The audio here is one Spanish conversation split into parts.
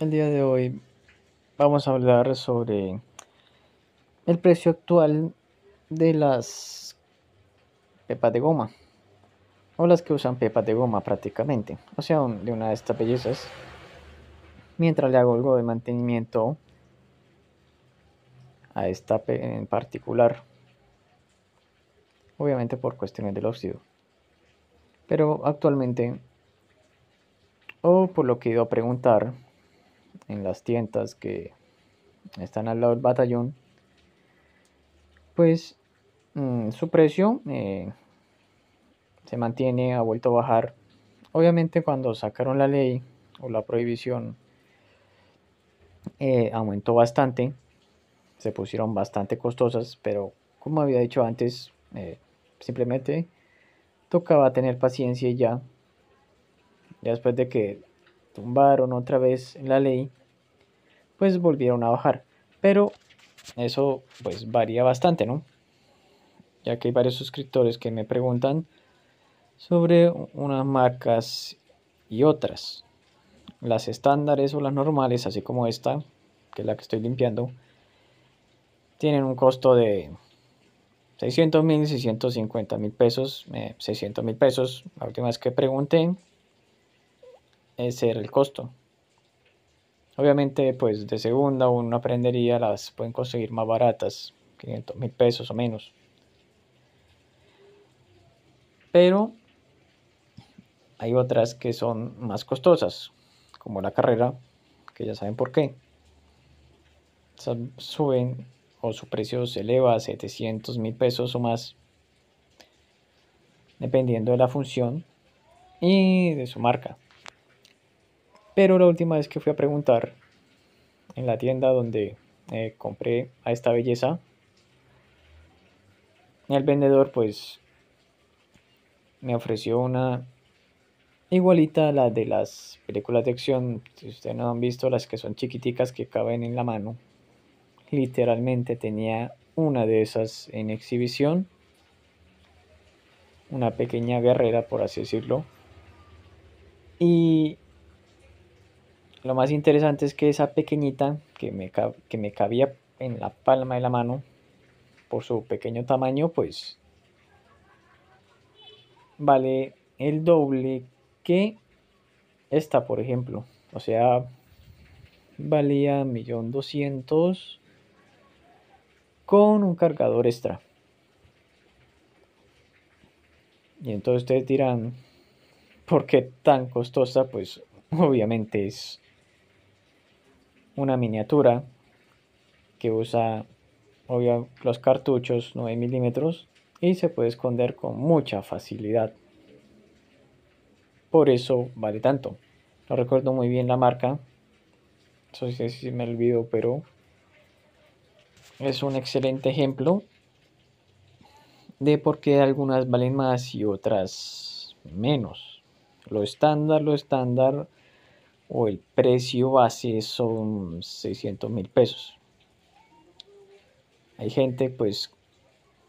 El día de hoy vamos a hablar sobre el precio actual de las pepas de goma o las que usan pepas de goma prácticamente, o sea, de una de estas bellezas. Mientras le hago algo de mantenimiento a esta en particular, obviamente por cuestiones del óxido. Pero actualmente, o por lo que he ido a preguntar, en las tiendas que están al lado del batallón, pues mm, su precio eh, se mantiene, ha vuelto a bajar. Obviamente cuando sacaron la ley o la prohibición eh, aumentó bastante, se pusieron bastante costosas, pero como había dicho antes, eh, simplemente tocaba tener paciencia y ya. Después de que tumbaron otra vez la ley, pues volvieron a bajar. Pero eso pues varía bastante, ¿no? Ya que hay varios suscriptores que me preguntan sobre unas marcas y otras. Las estándares o las normales, así como esta, que es la que estoy limpiando, tienen un costo de 600 mil, 650 mil pesos, 600 eh, mil pesos. La última vez que pregunté, ese era el costo. Obviamente, pues de segunda o una aprendería las pueden conseguir más baratas, 500 mil pesos o menos. Pero hay otras que son más costosas, como la carrera, que ya saben por qué. Suben o su precio se eleva a 700 mil pesos o más, dependiendo de la función y de su marca. Pero la última vez que fui a preguntar en la tienda donde eh, compré a esta belleza, el vendedor pues me ofreció una igualita a la de las películas de acción. Si ustedes no han visto las que son chiquiticas que caben en la mano, literalmente tenía una de esas en exhibición. Una pequeña guerrera, por así decirlo. Y lo más interesante es que esa pequeñita que me, que me cabía en la palma de la mano, por su pequeño tamaño, pues vale el doble que esta, por ejemplo. O sea, valía 1.200.000 con un cargador extra. Y entonces ustedes dirán, ¿por qué tan costosa? Pues obviamente es una miniatura que usa obvio, los cartuchos 9 milímetros y se puede esconder con mucha facilidad. Por eso vale tanto. No recuerdo muy bien la marca. Eso sí, sí me olvido, pero es un excelente ejemplo de por qué algunas valen más y otras menos. Lo estándar, lo estándar o el precio base son 600 mil pesos. Hay gente pues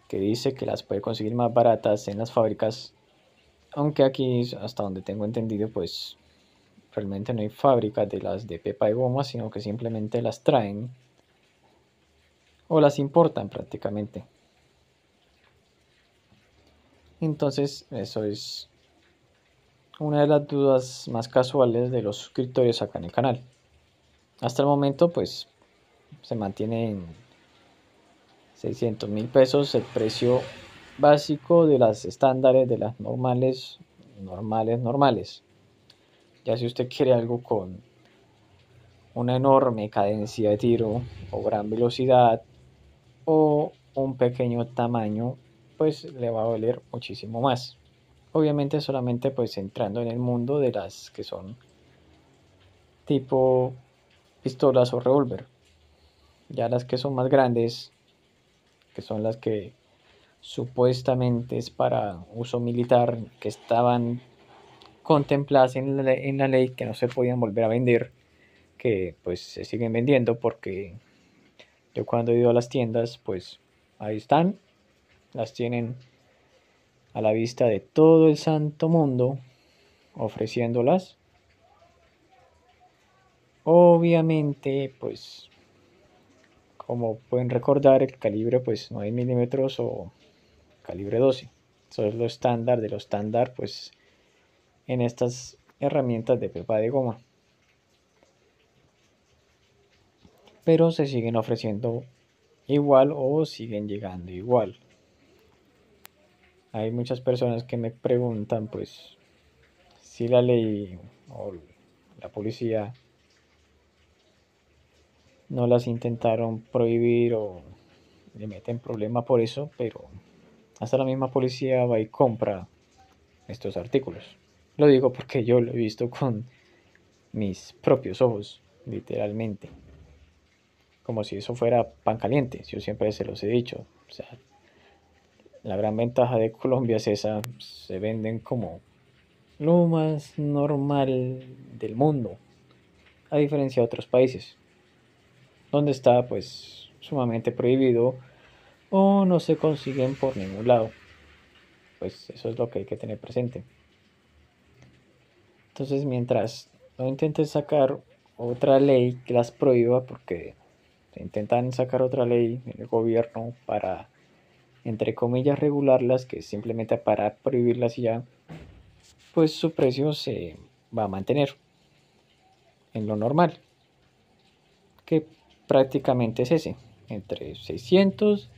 que dice que las puede conseguir más baratas en las fábricas, aunque aquí hasta donde tengo entendido pues realmente no hay fábricas de las de pepa de goma, sino que simplemente las traen o las importan prácticamente. Entonces eso es una de las dudas más casuales de los suscriptores acá en el canal. Hasta el momento pues se mantiene en 600 mil pesos el precio básico de las estándares, de las normales, normales, normales. Ya si usted quiere algo con una enorme cadencia de tiro o gran velocidad o un pequeño tamaño, pues le va a doler muchísimo más. Obviamente solamente pues entrando en el mundo de las que son tipo pistolas o revólver. Ya las que son más grandes, que son las que supuestamente es para uso militar, que estaban contempladas en la, en la ley que no se podían volver a vender, que pues se siguen vendiendo porque yo cuando he ido a las tiendas, pues ahí están, las tienen a la vista de todo el santo mundo, ofreciéndolas. Obviamente, pues, como pueden recordar, el calibre, pues, 9 milímetros o calibre 12. Eso es lo estándar de lo estándar, pues, en estas herramientas de pepa de goma. Pero se siguen ofreciendo igual o siguen llegando igual. Hay muchas personas que me preguntan, pues, si la ley o la policía no las intentaron prohibir o le meten problema por eso, pero hasta la misma policía va y compra estos artículos. Lo digo porque yo lo he visto con mis propios ojos, literalmente. Como si eso fuera pan caliente, yo siempre se los he dicho. O sea, la gran ventaja de Colombia es esa, se venden como lo más normal del mundo, a diferencia de otros países, donde está pues sumamente prohibido o no se consiguen por ningún lado. Pues eso es lo que hay que tener presente. Entonces mientras no intenten sacar otra ley que las prohíba, porque intentan sacar otra ley en el gobierno para entre comillas, regularlas, que simplemente para prohibirlas y ya, pues su precio se va a mantener en lo normal, que prácticamente es ese, entre 600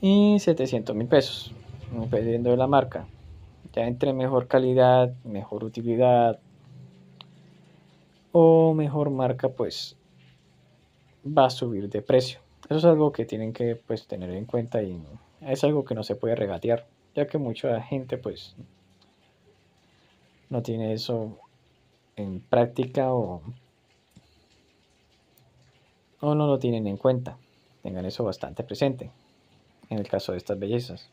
y 700 mil pesos, dependiendo de la marca. Ya entre mejor calidad, mejor utilidad o mejor marca, pues va a subir de precio. Eso es algo que tienen que pues, tener en cuenta y es algo que no se puede regatear, ya que mucha gente pues no tiene eso en práctica o, o no lo tienen en cuenta. Tengan eso bastante presente en el caso de estas bellezas.